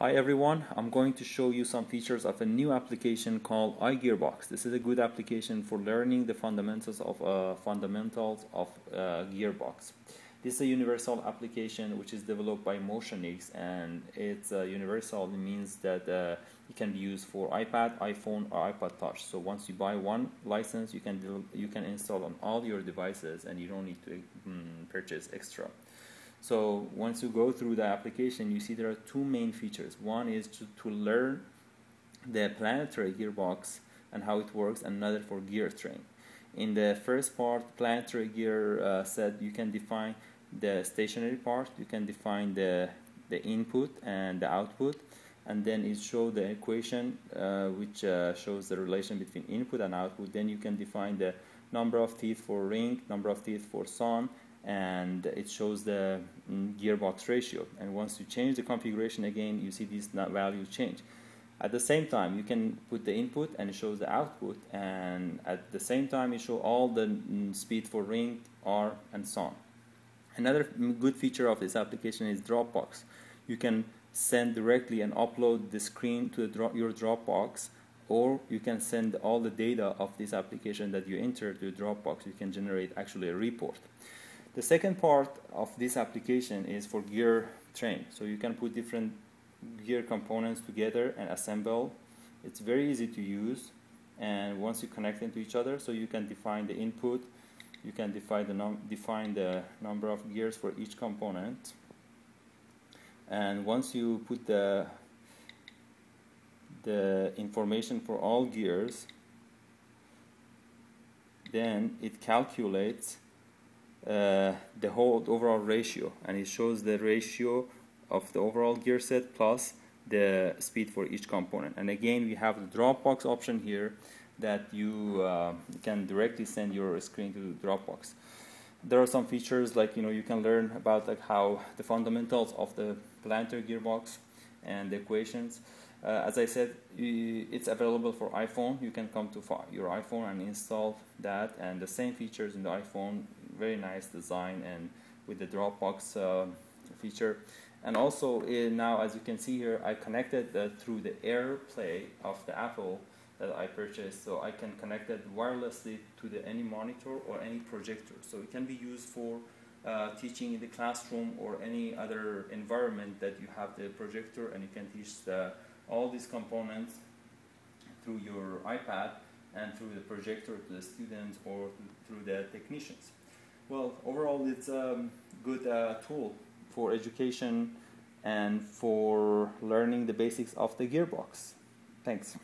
Hi everyone, I'm going to show you some features of a new application called iGearbox. This is a good application for learning the fundamentals of uh, fundamentals of uh, Gearbox. This is a universal application which is developed by Motionics and it's uh, universal it means that uh, it can be used for iPad, iPhone or iPod touch. So once you buy one license you can you can install on all your devices and you don't need to um, purchase extra. So once you go through the application, you see there are two main features. One is to, to learn the planetary gearbox and how it works, another for gear train. In the first part, planetary gear uh, set, you can define the stationary part, you can define the, the input and the output, and then it shows the equation uh, which uh, shows the relation between input and output. Then you can define the number of teeth for ring, number of teeth for sun, and it shows the mm, gearbox ratio. And once you change the configuration again you see these values change. At the same time you can put the input and it shows the output and at the same time you show all the mm, speed for ring R and so on. Another good feature of this application is Dropbox. You can send directly and upload the screen to the your Dropbox or you can send all the data of this application that you enter to Dropbox. You can generate actually a report the second part of this application is for gear train. So you can put different gear components together and assemble. It's very easy to use and once you connect them to each other so you can define the input you can define the, define the number of gears for each component and once you put the the information for all gears then it calculates uh, the whole overall ratio and it shows the ratio of the overall gear set plus the speed for each component. And again we have the Dropbox option here that you uh, can directly send your screen to Dropbox there are some features like you know you can learn about like how the fundamentals of the planetary gearbox and the equations. Uh, as I said it's available for iPhone. You can come to your iPhone and install that. And the same features in the iPhone very nice design and with the Dropbox uh, feature. And also uh, now, as you can see here, I connected uh, through the AirPlay of the Apple that I purchased, so I can connect it wirelessly to the any monitor or any projector. So it can be used for uh, teaching in the classroom or any other environment that you have the projector and you can teach the, all these components through your iPad and through the projector to the students or through the technicians. Well, overall, it's a good uh, tool for education and for learning the basics of the gearbox. Thanks.